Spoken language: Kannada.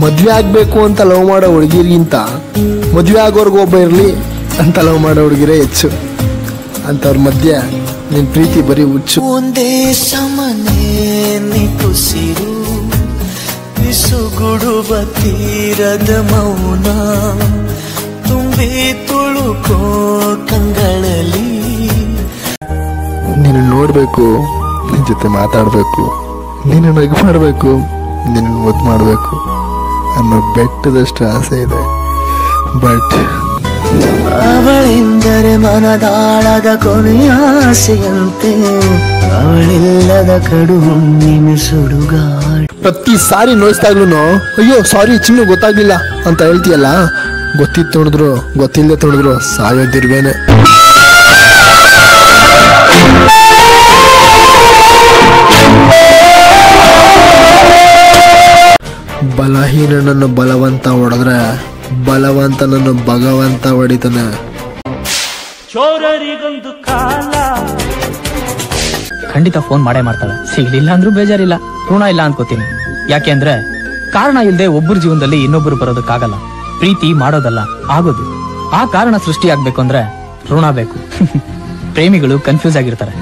ಮದ್ವೆ ಆಗ್ಬೇಕು ಅಂತ ಲವ್ ಮಾಡೋ ಹುಡುಗಿರಿಗಿಂತ ಮದ್ವೆ ಆಗೋರ್ಗೆ ಒಬ್ಬ ಇರಲಿ ಅಂತ ಲವ್ ಮಾಡೋ ಹುಡುಗಿರೇ ಹೆಚ್ಚು. ಅಂಥವ್ರ ಮಧ್ಯೆ ನಿನ್ ಪ್ರೀತಿ ಬರೀ ಹುಚ್ಚು. ಒಂದೇ ಸಮನೆ ಬಿಸುಗುಡುವ ತೀರದ ಮೌನ ತುಂಬಿ ತುಳುಕೋ ಕಂಗಳಲ್ಲಿ ನಿನ್ನ ನೋಡಬೇಕು ನಿನ್ನ ಜೊತೆ ಮಾತಾಡಬೇಕು ನಿನ್ನ ನಗು ಮಾಡಬೇಕು ನಿನ್ನ ಮುದ್ದು ಮಾಡಬೇಕು ಅನ್ನೋ ಬೆಟ್ಟದಷ್ಟು ಆಸೆ ಇದೆ. ಬಟ್ ಅವಳೆಂದರೆ ಮನದಾಳದ ಕೊನೆಯ ಆಸೆಯಂತೆ ಅವಳಿಲ್ಲದ ಕಡು ಹುಣ್ಣಿಮೆ ಸುಡುಗಾಡು ಪ್ರತಿ ಸಾರಿ ನೋಯಿಸ್ದಾಗ್ಲೂ ಅಯ್ಯೋ ಸಾರಿ ಚಿನ್ನು ಗೊತ್ತಾಗ್ಲಿಲ್ಲ ಅಂತ ಹೇಳ್ತೀಯಲ್ಲ ಗೊತ್ತಿತ್ತು ತೊಡಿದ್ರು ಗೊತ್ತಿಲ್ಲದೆ ತೊಡಿದ್ರು ಸಾಯೋದಿರ್ವೇನೆ. ಬಲಹೀನನನ್ನು ಬಲವಂತ ಹೊಡೆದ್ರೆ ಬಲವಂತನನ್ನು ಭಗವಂತ ಹೊಡಿತಾನೆ. ಖಂಡಿತ ಫೋನ್ ಮಾಡೇ ಮಾಡ್ತಾಳೆ ಸಿಗ್ಲಿಲ್ಲ ಅಂದ್ರು ಬೇಜಾರಿಲ್ಲ. ಋಣ ಇಲ್ಲ ಅನ್ಕೋತೀನಿ. ಯಾಕೆಂದ್ರೆ ಕಾರಣ ಇಲ್ಲದೆ ಒಬ್ಬರ ಜೀವನದಲ್ಲಿ ಇನ್ನೊಬ್ಬರು ಬರೋದಕ್ಕಾಗಲ್ಲ. ಪ್ರೀತಿ ಮಾಡೋದಲ್ಲ ಆಗೋದು. ಆ ಕಾರಣ ಸೃಷ್ಟಿ ಆಗ್ಬೇಕು ಅಂದ್ರೆ ಋಣ ಬೇಕು. ಪ್ರೇಮಿಗಳು ಕನ್ಫ್ಯೂಸ್ ಆಗಿರ್ತಾರೆ.